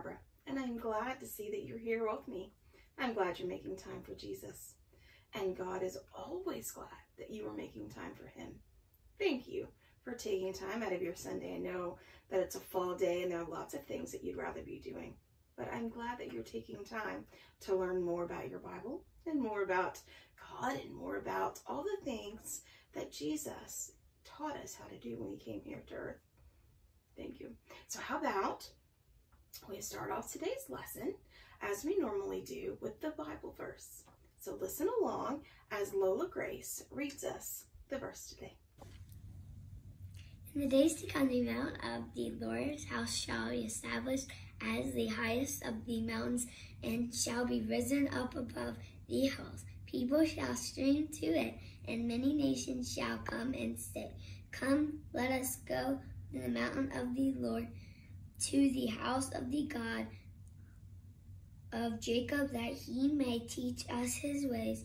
Barbara, and I'm glad to see that you're here with me. I'm glad you're making time for Jesus. And God is always glad that you are making time for Him. Thank you for taking time out of your Sunday. I know that it's a fall day and there are lots of things that you'd rather be doing. But I'm glad that you're taking time to learn more about your Bible and more about God and more about all the things that Jesus taught us how to do when he came here to earth. Thank you. So how about we start off today's lesson as we normally do with the Bible verse. So listen along as Lola Grace reads us the verse today. In the days to come, the mount of the Lord's house shall be established as the highest of the mountains and shall be risen up above the hills. People shall stream to it, and many nations shall come and say, Come, let us go to the mountain of the Lord, to the house of the God of Jacob, that he may teach us his ways,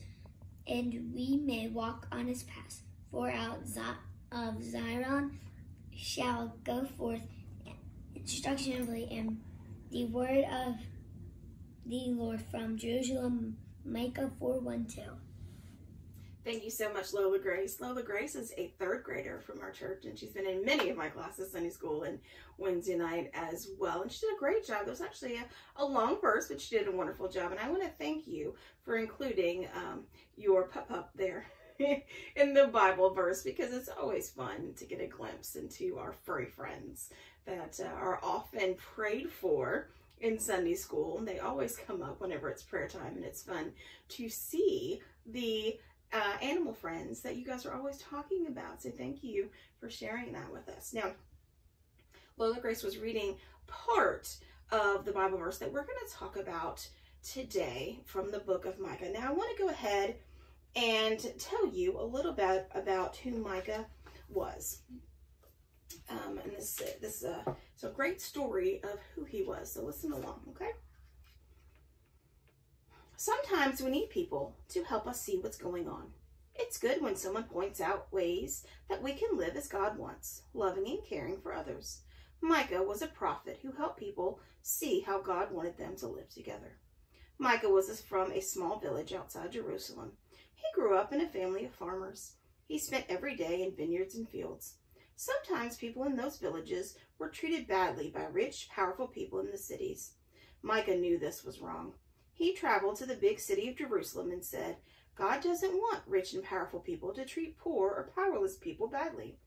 and we may walk on his paths. For out of Zion shall go forth instruction and the word of the Lord from Jerusalem. Micah 4 1 2. Thank you so much, Lola Grace. Lola Grace is a third grader from our church, and she's been in many of my classes, Sunday school and Wednesday night as well. And she did a great job. There's actually a, a long verse, but she did a wonderful job. And I want to thank you for including um, your pup pup there in the Bible verse because it's always fun to get a glimpse into our furry friends that uh, are often prayed for in Sunday school. And they always come up whenever it's prayer time, and it's fun to see the uh, animal friends that you guys are always talking about. So thank you for sharing that with us. Now, Lola Grace was reading part of the Bible verse that we're going to talk about today from the book of Micah. Now, I want to go ahead and tell you a little bit about who Micah was. Um, and this, this is a, it's a great story of who he was. So listen along, okay? Sometimes we need people to help us see what's going on. It's good when someone points out ways that we can live as God wants, loving and caring for others. Micah was a prophet who helped people see how God wanted them to live together. Micah was from a small village outside Jerusalem. He grew up in a family of farmers. He spent every day in vineyards and fields. Sometimes people in those villages were treated badly by rich, powerful people in the cities. Micah knew this was wrong. He traveled to the big city of Jerusalem and said, God doesn't want rich and powerful people to treat poor or powerless people badly.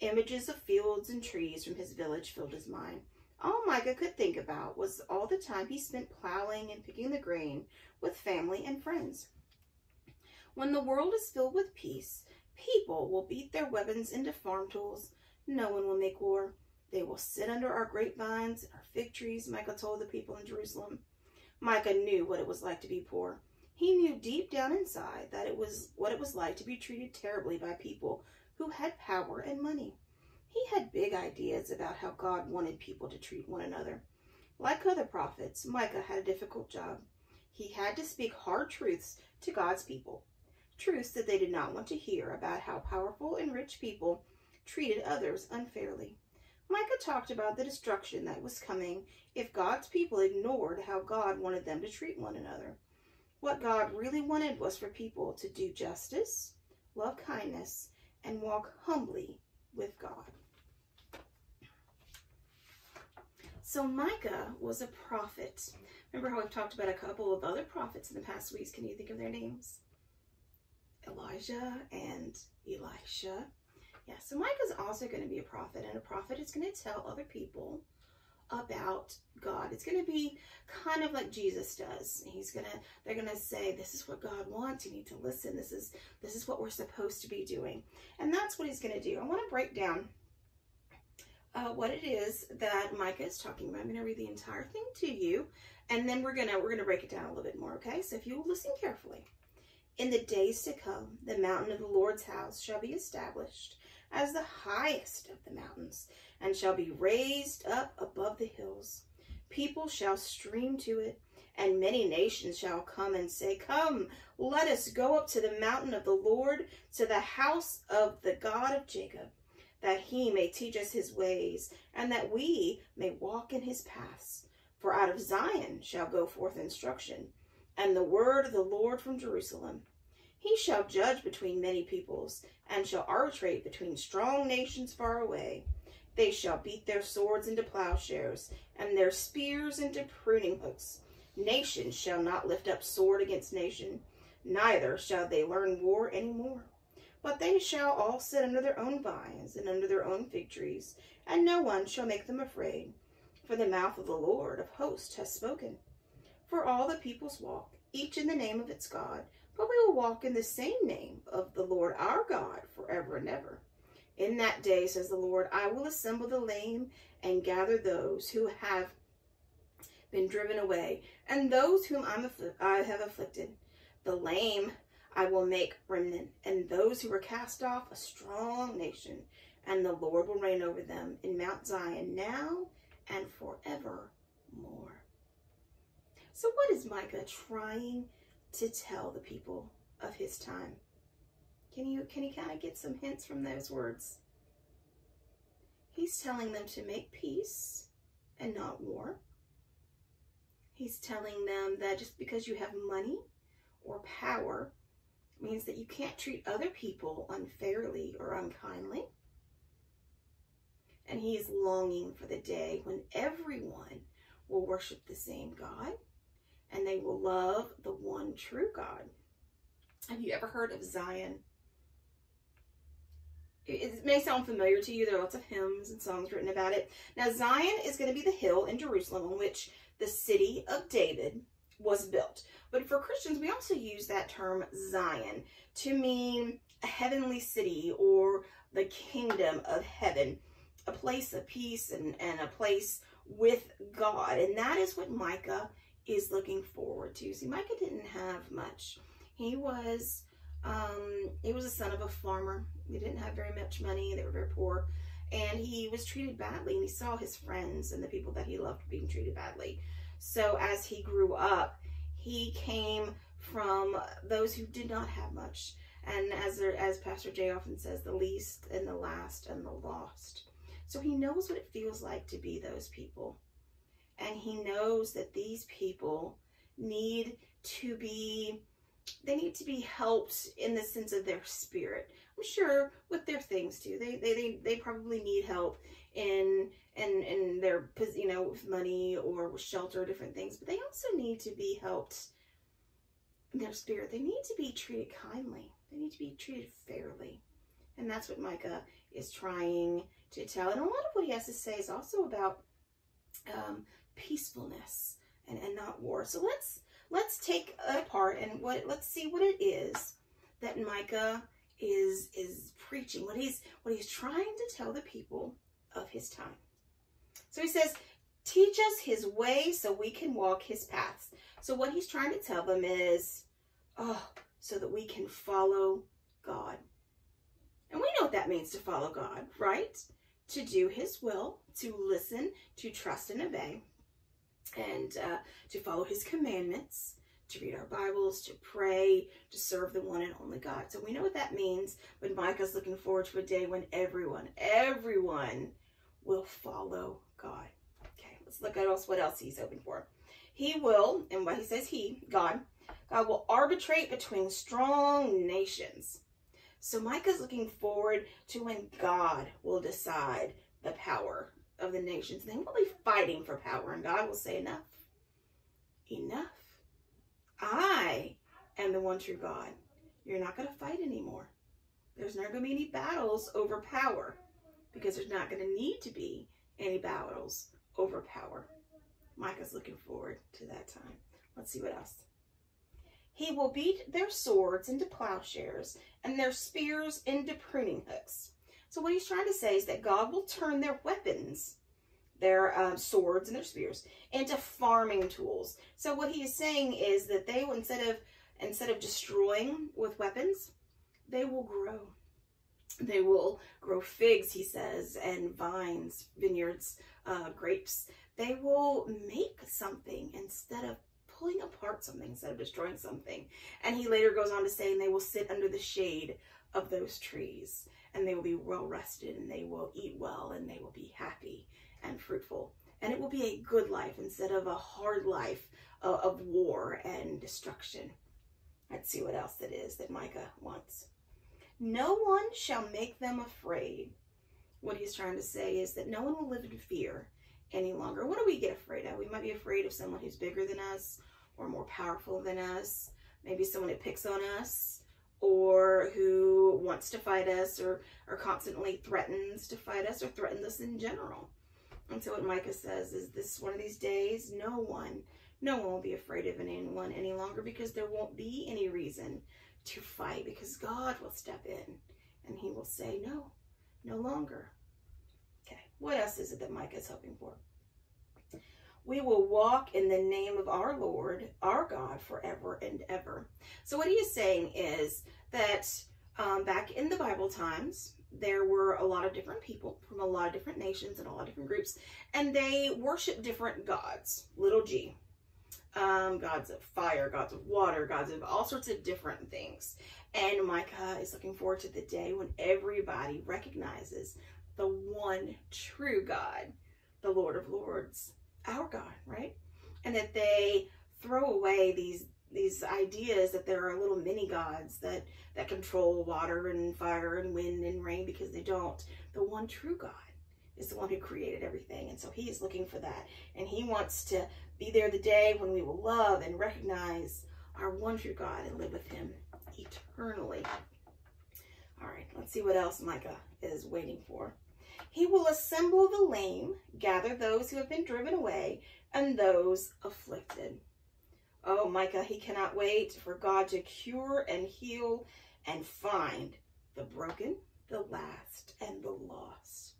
Images of fields and trees from his village filled his mind. All Micah could think about was all the time he spent plowing and picking the grain with family and friends. When the world is filled with peace, people will beat their weapons into farm tools. No one will make war. They will sit under our grapevines and our fig trees, Micah told the people in Jerusalem. Micah knew what it was like to be poor. He knew deep down inside that it was what it was like to be treated terribly by people who had power and money. He had big ideas about how God wanted people to treat one another. Like other prophets, Micah had a difficult job. He had to speak hard truths to God's people, truths that they did not want to hear about how powerful and rich people treated others unfairly. Micah talked about the destruction that was coming if God's people ignored how God wanted them to treat one another. What God really wanted was for people to do justice, love kindness, and walk humbly with God. So Micah was a prophet. Remember how we've talked about a couple of other prophets in the past weeks? Can you think of their names? Elijah and Elisha. Yeah, so Micah's also going to be a prophet, and a prophet is going to tell other people about God. It's going to be kind of like Jesus does. He's going to they're going to say this is what God wants. You need to listen. This is this is what we're supposed to be doing. And that's what he's going to do. I want to break down uh, what it is that Micah is talking about. I'm going to read the entire thing to you and then we're going to we're going to break it down a little bit more, okay? So if you will listen carefully. In the days to come, the mountain of the Lord's house shall be established as the highest of the mountains, and shall be raised up above the hills. People shall stream to it, and many nations shall come and say, Come, let us go up to the mountain of the Lord, to the house of the God of Jacob. that he may teach us his ways, and that we may walk in his paths. For out of Zion shall go forth instruction, and the word of the Lord from Jerusalem. He shall judge between many peoples, and shall arbitrate between strong nations far away. They shall beat their swords into plowshares, and their spears into pruning hooks. Nation shall not lift up sword against nation, neither shall they learn war any more. But they shall all sit under their own vines and under their own fig trees, and no one shall make them afraid. For the mouth of the Lord of hosts has spoken. For all the peoples walk, each in the name of its God, but we will walk in the same name of the Lord our God forever and ever. In that day, says the Lord, I will assemble the lame and gather those who have been driven away, and those whom I'm I have afflicted. The lame I will make remnant, and those who were cast off a strong nation, and the Lord will reign over them in Mount Zion now and forevermore. So what is Micah trying to tell the people of his time. Can you can you kind of get some hints from those words? He's telling them to make peace and not war. He's telling them that just because you have money or power means that you can't treat other people unfairly or unkindly. And he is longing for the day when everyone will worship the same God and they will love the one true God. Have you ever heard of Zion? It may sound familiar to you. There are lots of hymns and songs written about it. Now, Zion is going to be the hill in Jerusalem on which the city of David was built. But for Christians, we also use that term Zion to mean a heavenly city or the kingdom of heaven, a place of peace and, and a place with God. And that is what Micah is looking forward to. See, Micah didn't have much. He was um, he was a son of a farmer. They didn't have very much money. They were very poor. And he was treated badly. And he saw his friends and the people that he loved being treated badly. So as he grew up, he came from those who did not have much. And as, there, as Pastor Jay often says, the least and the last and the lost. So he knows what it feels like to be those people and he knows that these people need to be they need to be helped in the sense of their spirit. I'm sure with their things too. They they they, they probably need help in in in their you know with money or with shelter, different things. But they also need to be helped in their spirit. They need to be treated kindly. They need to be treated fairly, and that's what Micah is trying to tell. And a lot of what he has to say is also about um, peacefulness and, and not war. So let's let's take apart and what let's see what it is that Micah is is preaching, what he's what he's trying to tell the people of his time. So he says, teach us his way so we can walk his paths. So what he's trying to tell them is, oh, so that we can follow God. And we know what that means to follow God, right? To do his will, to listen, to trust and obey and uh, to follow his commandments, to read our Bibles, to pray, to serve the one and only God. So we know what that means when Micah's looking forward to a day when everyone, everyone will follow God. Okay, let's look at else what else he's hoping for. He will, and what he says he, God, God will arbitrate between strong nations. So Micah's looking forward to when God will decide the power of the nations. They will be fighting for power, and God will say, Enough. Enough. I am the one true God. You're not going to fight anymore. There's not going to be any battles over power because there's not going to need to be any battles over power. Micah's looking forward to that time. Let's see what else. He will beat their swords into plowshares and their spears into pruning hooks. So what he's trying to say is that God will turn their weapons, their um, swords and their spears, into farming tools. So what he is saying is that they will, instead of, instead of destroying with weapons, they will grow. They will grow figs, he says, and vines, vineyards, uh, grapes. They will make something instead of pulling apart something instead of destroying something. And he later goes on to say, and they will sit under the shade of those trees and they will be well rested and they will eat well and they will be happy and fruitful. And it will be a good life instead of a hard life of, of war and destruction. Let's see what else it is that Micah wants. No one shall make them afraid. What he's trying to say is that no one will live in fear any longer. What do we get afraid of? We might be afraid of someone who's bigger than us or more powerful than us. Maybe someone that picks on us or who wants to fight us or, or constantly threatens to fight us or threatens us in general. And so what Micah says is this one of these days, no one, no one will be afraid of anyone any longer because there won't be any reason to fight because God will step in and he will say, no, no longer. Okay, what else is it that Micah is hoping for? We will walk in the name of our Lord, our God, forever and ever. So what he is saying is that um, back in the Bible times, there were a lot of different people from a lot of different nations and a lot of different groups, and they worshiped different gods, little g. Um, gods of fire, gods of water, gods of all sorts of different things. And Micah is looking forward to the day when everybody recognizes the one true God, the Lord of Lords, our God, right? And that they throw away these these ideas that there are little mini gods that that control water and fire and wind and rain because they don't. The one true God is the one who created everything. And so he is looking for that. And he wants to be there the day when we will love and recognize our one true God and live with him eternally. All right, let's see what else Micah is waiting for. He will assemble the lame, gather those who have been driven away, and those afflicted. Oh, Micah, he cannot wait for God to cure and heal and find the broken, the last, and the lost.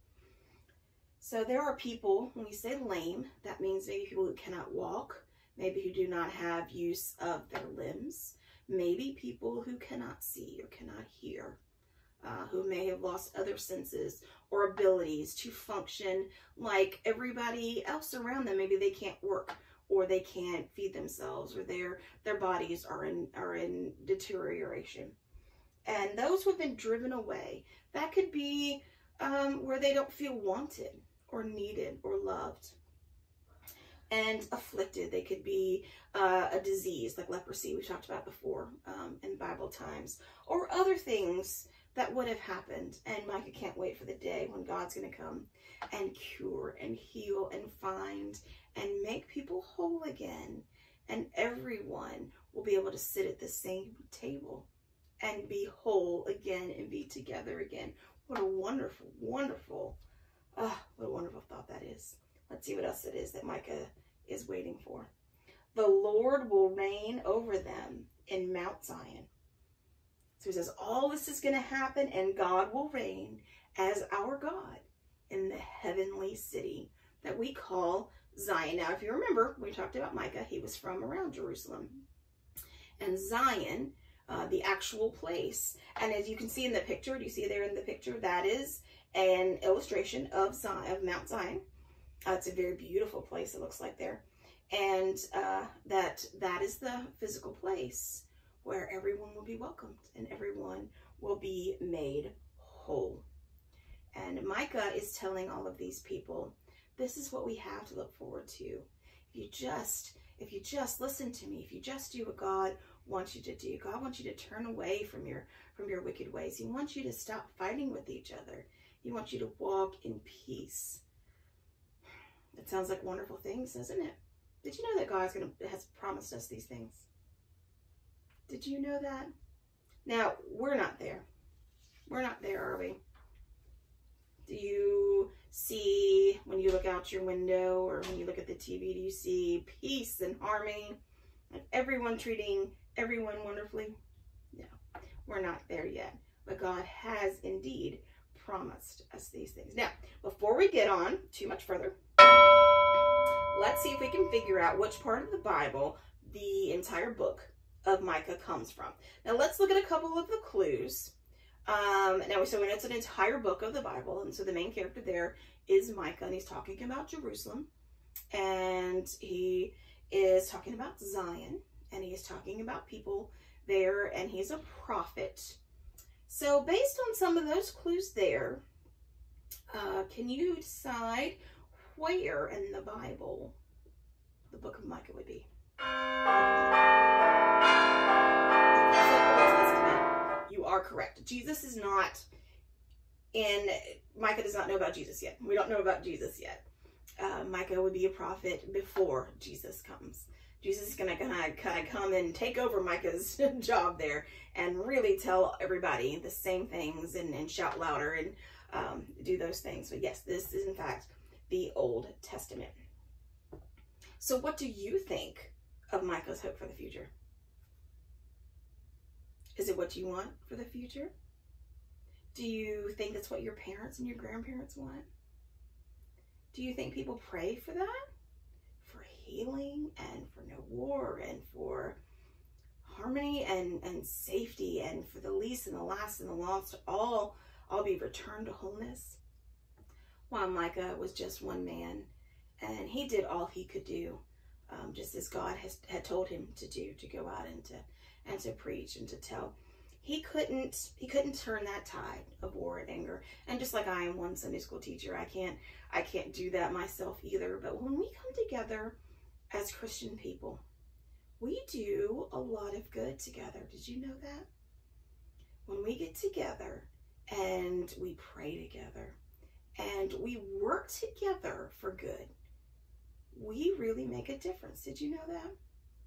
So there are people, when we say lame, that means maybe people who cannot walk, maybe who do not have use of their limbs, maybe people who cannot see or cannot hear, uh, who may have lost other senses or abilities to function like everybody else around them. Maybe they can't work or they can't feed themselves or their their bodies are in are in deterioration and those who have been driven away that could be um, where they don't feel wanted or needed or loved and afflicted they could be uh, a disease like leprosy we talked about before um, in bible times or other things that would have happened and micah can't wait for the day when god's going to come and cure and heal and find and make people whole again. And everyone will be able to sit at the same table and be whole again and be together again. What a wonderful, wonderful, ah, what a wonderful thought that is. Let's see what else it is that Micah is waiting for. The Lord will reign over them in Mount Zion. So he says, all this is going to happen and God will reign as our God in the heavenly city that we call Zion. Now, if you remember, we talked about Micah, he was from around Jerusalem. And Zion, uh, the actual place, and as you can see in the picture, do you see there in the picture? That is an illustration of Zion, of Mount Zion. Uh, it's a very beautiful place, it looks like there. And uh, that that is the physical place where everyone will be welcomed and everyone will be made whole. And Micah is telling all of these people this is what we have to look forward to. If you just, if you just listen to me, if you just do what God wants you to do, God wants you to turn away from your from your wicked ways. He wants you to stop fighting with each other. He wants you to walk in peace. It sounds like wonderful things, doesn't it? Did you know that gonna has promised us these things? Did you know that? Now, we're not there. We're not there, are we? Do you see when you look out your window or when you look at the TV, do you see peace and harmony and everyone treating everyone wonderfully? No, we're not there yet. But God has indeed promised us these things. Now, before we get on too much further, let's see if we can figure out which part of the Bible the entire book of Micah comes from. Now, let's look at a couple of the clues um, now, we so it's an entire book of the Bible, and so the main character there is Micah, and he's talking about Jerusalem, and he is talking about Zion, and he is talking about people there, and he's a prophet. So based on some of those clues there, uh, can you decide where in the Bible the book of Micah would be? You are correct. Jesus is not in, Micah does not know about Jesus yet. We don't know about Jesus yet. Uh, Micah would be a prophet before Jesus comes. Jesus is going to kind of come and take over Micah's job there and really tell everybody the same things and, and shout louder and um, do those things. But yes, this is in fact the Old Testament. So what do you think of Micah's hope for the future? Is it what you want for the future? Do you think that's what your parents and your grandparents want? Do you think people pray for that? For healing and for no war and for harmony and, and safety and for the least and the last and the lost all all be returned to wholeness? While Micah was just one man and he did all he could do, um, just as God has had told him to do, to go out and to and to preach and to tell. He couldn't he couldn't turn that tide of war and anger. And just like I am one Sunday school teacher, I can't I can't do that myself either. But when we come together as Christian people, we do a lot of good together. Did you know that? When we get together and we pray together and we work together for good, we really make a difference. Did you know that?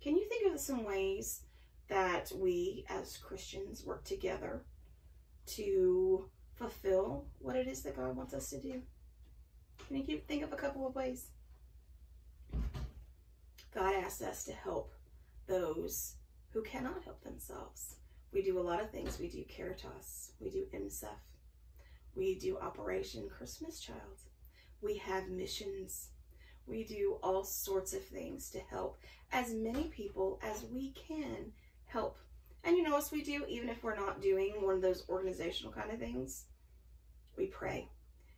Can you think of some ways that we as Christians work together to fulfill what it is that God wants us to do? Can you think of a couple of ways? God asks us to help those who cannot help themselves. We do a lot of things. We do Caritas. We do IMSEF. We do Operation Christmas Child. We have missions. We do all sorts of things to help as many people as we can help. And you know what we do, even if we're not doing one of those organizational kind of things? We pray.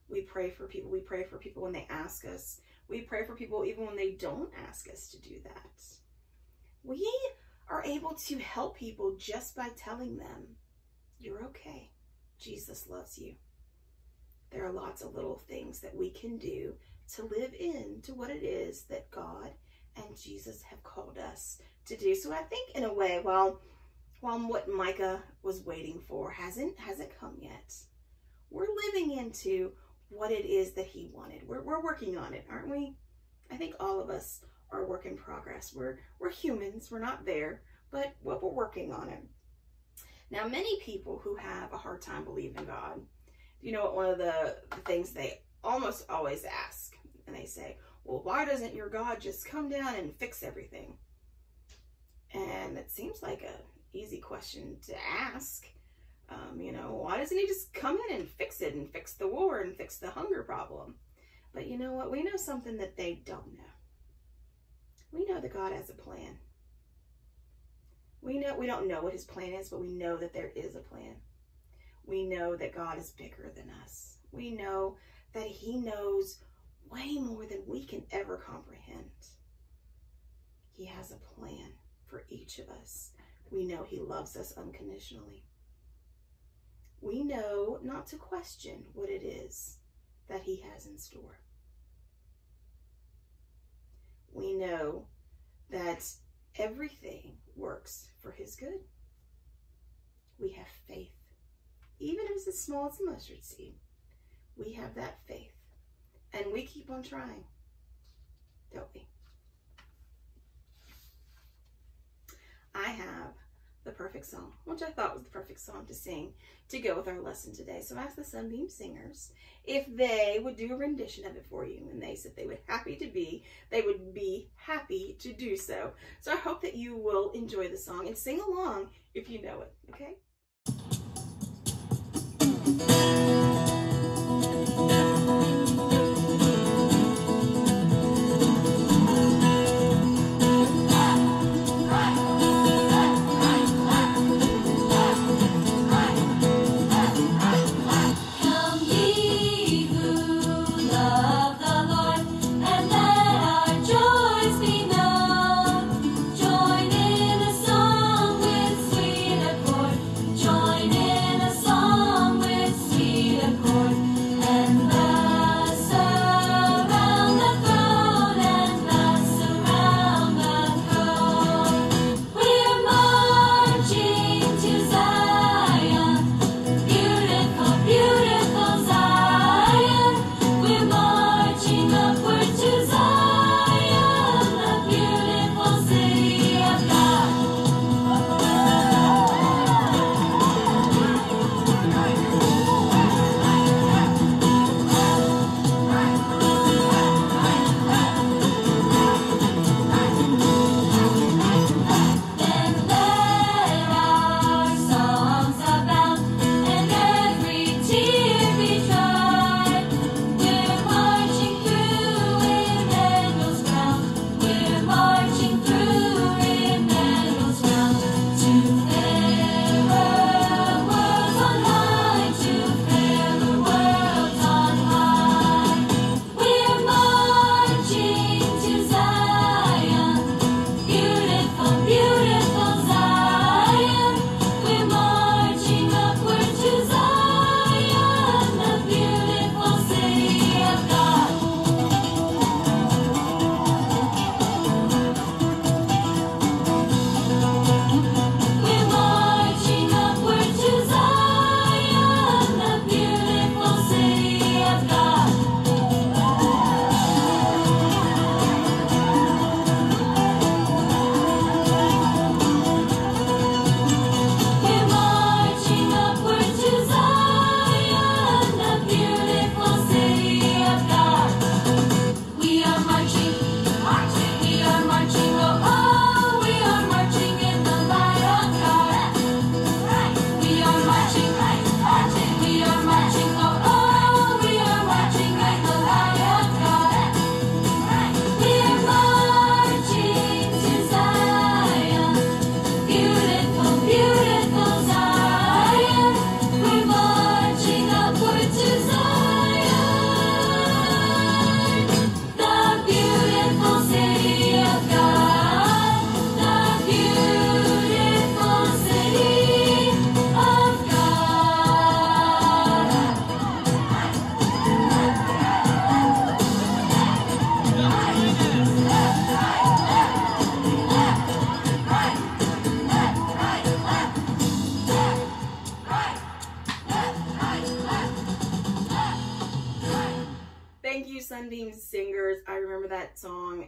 We pray for people. We pray for people when they ask us. We pray for people even when they don't ask us to do that. We are able to help people just by telling them, you're okay. Jesus loves you. There are lots of little things that we can do to live into what it is that God and Jesus have called us to do. So I think in a way, while while what Micah was waiting for hasn't hasn't come yet, we're living into what it is that he wanted. We're, we're working on it, aren't we? I think all of us are work in progress. We're, we're humans, we're not there, but what we're working on it. Now, many people who have a hard time believing God, you know one of the, the things they almost always ask, and they say, well, why doesn't your God just come down and fix everything? And it seems like a easy question to ask. Um, you know, why doesn't he just come in and fix it and fix the war and fix the hunger problem? But you know what? We know something that they don't know. We know that God has a plan. We know we don't know what his plan is, but we know that there is a plan. We know that God is bigger than us. We know that he knows way more than we can ever comprehend. He has a plan for each of us. We know he loves us unconditionally we know not to question what it is that he has in store. We know that everything works for his good. We have faith. Even if it's as small as a mustard seed, we have that faith. And we keep on trying, don't we? I have the perfect song, which I thought was the perfect song to sing to go with our lesson today. So I asked the Sunbeam Singers if they would do a rendition of it for you. And they said they would happy to be, they would be happy to do so. So I hope that you will enjoy the song and sing along if you know it, okay?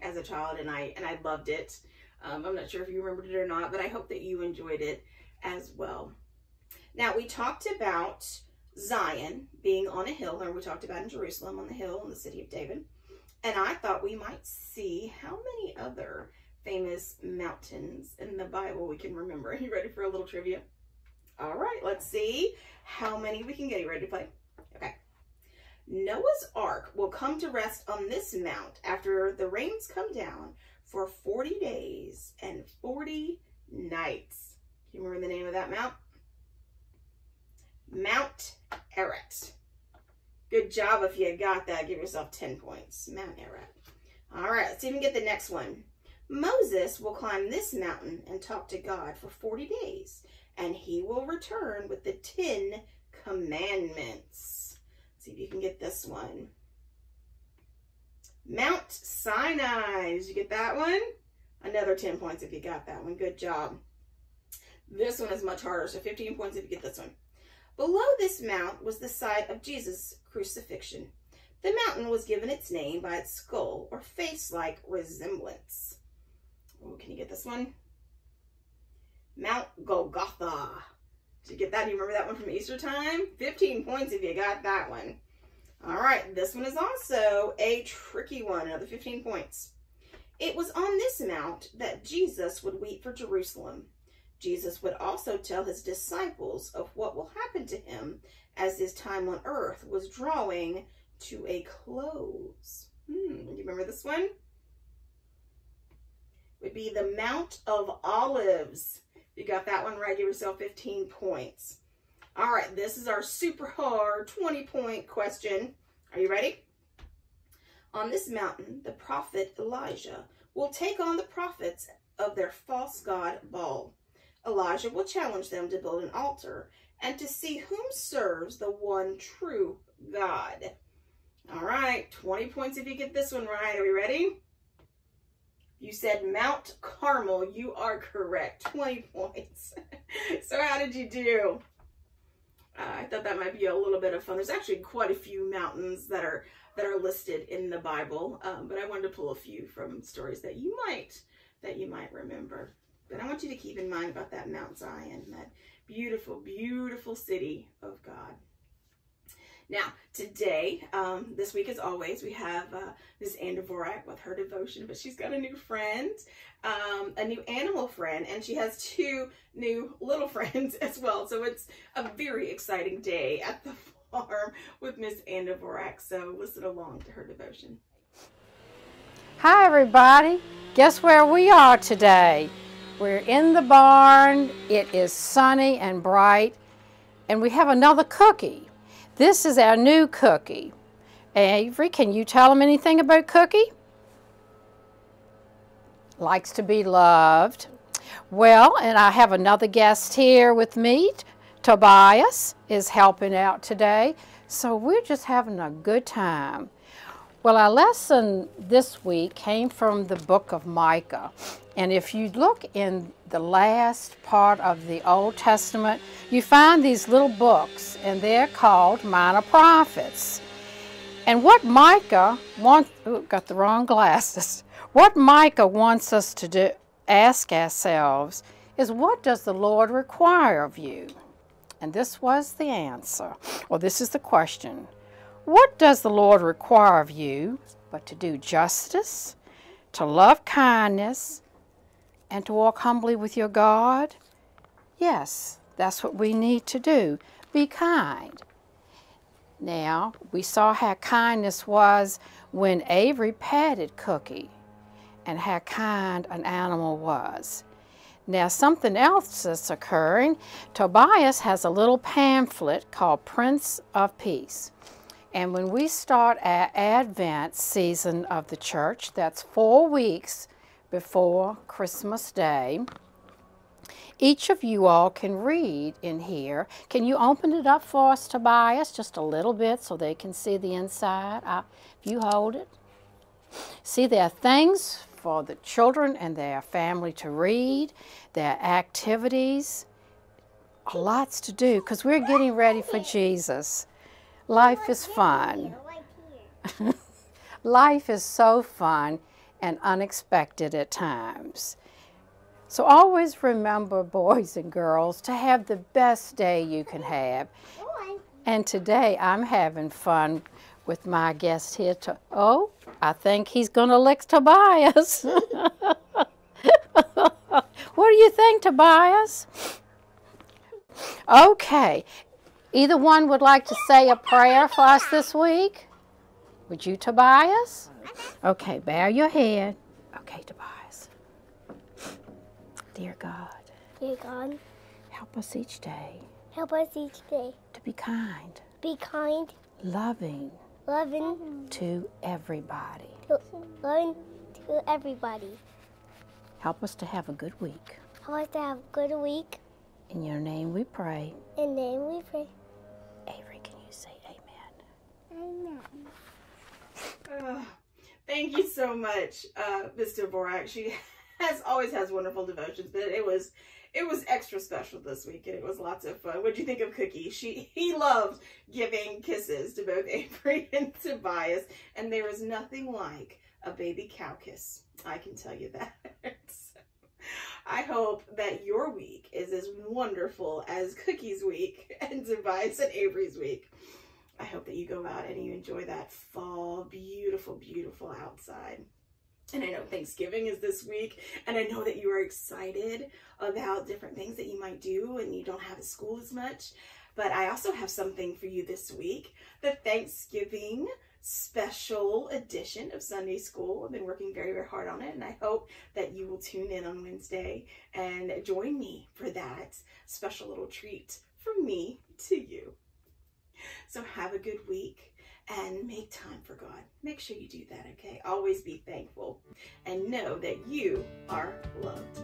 As a child and I and I loved it. Um, I'm not sure if you remembered it or not, but I hope that you enjoyed it as well. Now we talked about Zion being on a hill, or we talked about in Jerusalem on the hill in the city of David. And I thought we might see how many other famous mountains in the Bible we can remember. Are you ready for a little trivia? All right, let's see how many we can get. Are you ready to play? Noah's Ark will come to rest on this mount after the rains come down for 40 days and 40 nights. You remember the name of that mount? Mount Ararat. Good job if you got that. Give yourself 10 points. Mount Ararat. All right, let's even get the next one. Moses will climb this mountain and talk to God for 40 days, and he will return with the 10 commandments. See if you can get this one. Mount Sinai. Did you get that one? Another 10 points if you got that one. Good job. This one is much harder, so 15 points if you get this one. Below this mount was the site of Jesus' crucifixion. The mountain was given its name by its skull or face-like resemblance. Oh, can you get this one? Mount Golgotha. Did you get that? Do you remember that one from Easter time? 15 points if you got that one. All right, this one is also a tricky one, another 15 points. It was on this mount that Jesus would weep for Jerusalem. Jesus would also tell his disciples of what will happen to him as his time on earth was drawing to a close. Hmm, do you remember this one? Would be the Mount of Olives. You got that one right, give yourself 15 points. All right, this is our super hard 20 point question. Are you ready? On this mountain, the prophet Elijah will take on the prophets of their false god Baal. Elijah will challenge them to build an altar and to see whom serves the one true God. All right, 20 points if you get this one right. Are we ready? You said Mount Carmel. You are correct. 20 points. so how did you do? Uh, I thought that might be a little bit of fun. There's actually quite a few mountains that are that are listed in the Bible, um, but I wanted to pull a few from stories that you might that you might remember. But I want you to keep in mind about that Mount Zion, that beautiful, beautiful city of God. Now, today, um, this week as always, we have uh, Ms. Ann Dvorak with her devotion, but she's got a new friend, um, a new animal friend, and she has two new little friends as well. So it's a very exciting day at the farm with Miss Ann Dvorak. So listen along to her devotion. Hi, everybody. Guess where we are today? We're in the barn. It is sunny and bright, and we have another cookie. This is our new Cookie. Avery, can you tell them anything about Cookie? Likes to be loved. Well, and I have another guest here with me. Tobias is helping out today. So we're just having a good time. Well, our lesson this week came from the book of Micah. And if you look in the last part of the Old Testament, you find these little books, and they're called Minor Prophets. And what Micah wants, got the wrong glasses. What Micah wants us to do, ask ourselves is what does the Lord require of you? And this was the answer, or this is the question. What does the Lord require of you but to do justice, to love kindness, and to walk humbly with your God? Yes, that's what we need to do. Be kind. Now, we saw how kindness was when Avery patted Cookie and how kind an animal was. Now, something else that's occurring. Tobias has a little pamphlet called Prince of Peace. And when we start our Advent season of the church, that's four weeks before Christmas Day, each of you all can read in here. Can you open it up for us, Tobias, just a little bit so they can see the inside? Uh, if you hold it. See, there are things for the children and their family to read, their activities, lots to do because we're getting ready for Jesus. Life is fun. Life is so fun and unexpected at times. So always remember, boys and girls, to have the best day you can have. And today I'm having fun with my guest here. To, oh, I think he's going to lick Tobias. what do you think, Tobias? Okay. Either one would like to say a prayer for us this week? Would you, Tobias? Uh-huh. Okay, bow your head. Okay, Tobias. Dear God, Dear God, help us each day help us each day. to be kind, Be kind, loving loving, to everybody. to, loving to everybody. Help us to have a good week. Help us to have a good week. In your name we pray. In name we pray. Avery, can you say amen? amen? Uh, thank you so much, uh, Mr. Dvorak. She has always has wonderful devotions, but it was it was extra special this week, and it was lots of fun. What do you think of Cookie? She he loved giving kisses to both Avery and Tobias, and there is nothing like a baby cow kiss. I can tell you that. I hope that your week is as wonderful as Cookie's week and Tobias and Avery's week. I hope that you go out and you enjoy that fall, beautiful, beautiful outside. And I know Thanksgiving is this week, and I know that you are excited about different things that you might do and you don't have at school as much. But I also have something for you this week the Thanksgiving special edition of Sunday School. I've been working very, very hard on it, and I hope that you will tune in on Wednesday and join me for that special little treat from me to you. So have a good week and make time for God. Make sure you do that, okay? Always be thankful and know that you are loved.